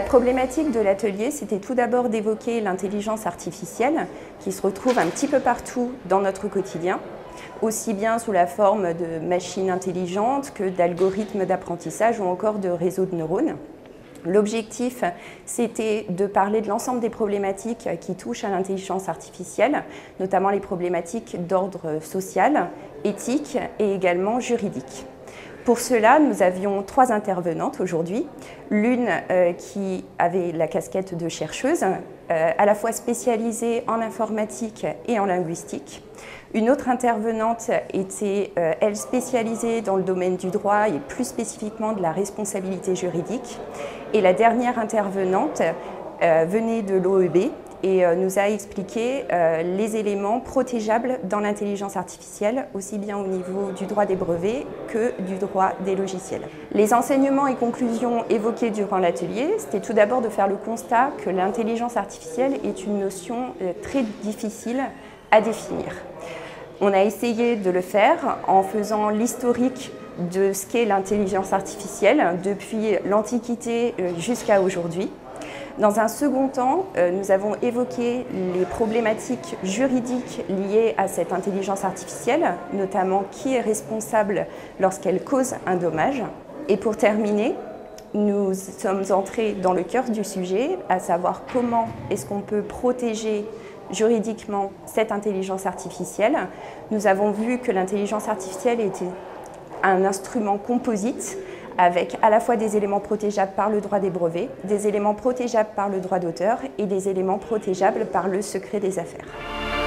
problématique de l'atelier, c'était tout d'abord d'évoquer l'intelligence artificielle qui se retrouve un petit peu partout dans notre quotidien, aussi bien sous la forme de machines intelligentes que d'algorithmes d'apprentissage ou encore de réseaux de neurones. L'objectif, c'était de parler de l'ensemble des problématiques qui touchent à l'intelligence artificielle, notamment les problématiques d'ordre social, éthique et également juridique. Pour cela, nous avions trois intervenantes aujourd'hui. L'une euh, qui avait la casquette de chercheuse, euh, à la fois spécialisée en informatique et en linguistique. Une autre intervenante était, euh, elle, spécialisée dans le domaine du droit et plus spécifiquement de la responsabilité juridique. Et la dernière intervenante venait de l'OEB, et euh, nous a expliqué euh, les éléments protégeables dans l'intelligence artificielle, aussi bien au niveau du droit des brevets que du droit des logiciels. Les enseignements et conclusions évoqués durant l'atelier, c'était tout d'abord de faire le constat que l'intelligence artificielle est une notion euh, très difficile à définir. On a essayé de le faire en faisant l'historique de ce qu'est l'intelligence artificielle depuis l'Antiquité jusqu'à aujourd'hui. Dans un second temps, euh, nous avons évoqué les problématiques juridiques liées à cette intelligence artificielle, notamment qui est responsable lorsqu'elle cause un dommage. Et pour terminer, nous sommes entrés dans le cœur du sujet, à savoir comment est-ce qu'on peut protéger juridiquement cette intelligence artificielle. Nous avons vu que l'intelligence artificielle était un instrument composite avec à la fois des éléments protégeables par le droit des brevets, des éléments protégeables par le droit d'auteur et des éléments protégeables par le secret des affaires.